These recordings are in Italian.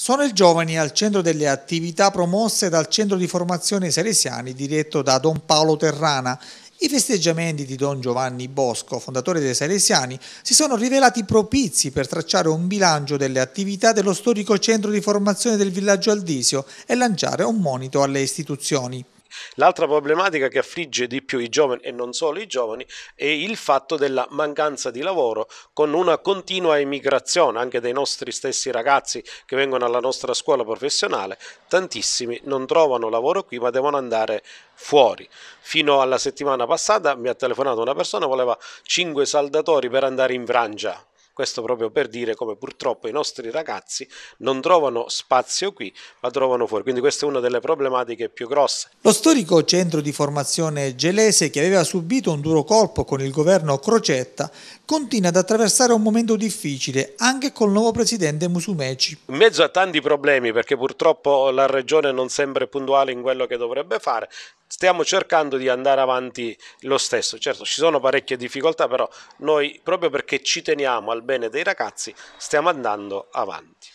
Sono i giovani al centro delle attività promosse dal centro di formazione Salesiani diretto da Don Paolo Terrana. I festeggiamenti di Don Giovanni Bosco, fondatore dei Salesiani, si sono rivelati propizi per tracciare un bilancio delle attività dello storico centro di formazione del villaggio Aldisio e lanciare un monito alle istituzioni. L'altra problematica che affligge di più i giovani e non solo i giovani è il fatto della mancanza di lavoro con una continua emigrazione anche dei nostri stessi ragazzi che vengono alla nostra scuola professionale. Tantissimi non trovano lavoro qui ma devono andare fuori. Fino alla settimana passata mi ha telefonato una persona voleva 5 saldatori per andare in Francia questo proprio per dire come purtroppo i nostri ragazzi non trovano spazio qui, ma trovano fuori. Quindi questa è una delle problematiche più grosse. Lo storico centro di formazione gelese, che aveva subito un duro colpo con il governo Crocetta, continua ad attraversare un momento difficile anche col nuovo presidente Musumeci. In mezzo a tanti problemi, perché purtroppo la regione non sempre è puntuale in quello che dovrebbe fare, stiamo cercando di andare avanti lo stesso. Certo, ci sono parecchie difficoltà, però noi, proprio perché ci teniamo al bene dei ragazzi, stiamo andando avanti.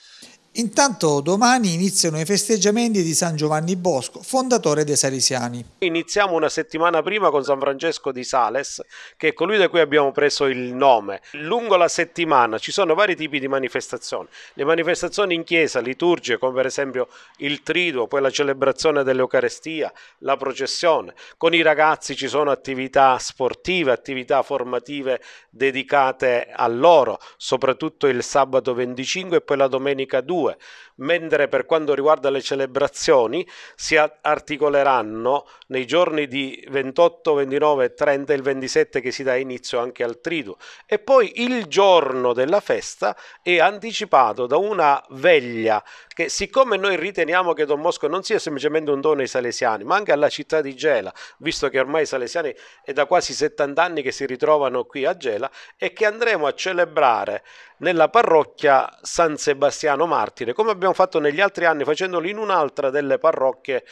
Intanto domani iniziano i festeggiamenti di San Giovanni Bosco, fondatore dei Salesiani. Iniziamo una settimana prima con San Francesco di Sales, che è colui da cui abbiamo preso il nome. Lungo la settimana ci sono vari tipi di manifestazioni. Le manifestazioni in chiesa, liturgie, come per esempio il triduo, poi la celebrazione dell'Eucarestia, la processione. Con i ragazzi ci sono attività sportive, attività formative dedicate a loro, soprattutto il sabato 25 e poi la domenica 2 2, mentre per quanto riguarda le celebrazioni si articoleranno nei giorni di 28, 29, 30 e il 27 che si dà inizio anche al triduo. E poi il giorno della festa è anticipato da una veglia che siccome noi riteniamo che Don Bosco non sia semplicemente un dono ai salesiani ma anche alla città di Gela visto che ormai i salesiani è da quasi 70 anni che si ritrovano qui a Gela e che andremo a celebrare nella parrocchia San Sebastiano Martire, come abbiamo fatto negli altri anni facendolo in un'altra delle parrocchie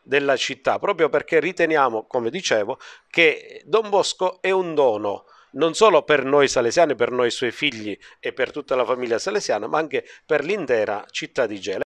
della città, proprio perché riteniamo, come dicevo, che Don Bosco è un dono non solo per noi salesiani, per noi suoi figli e per tutta la famiglia salesiana, ma anche per l'intera città di Gela.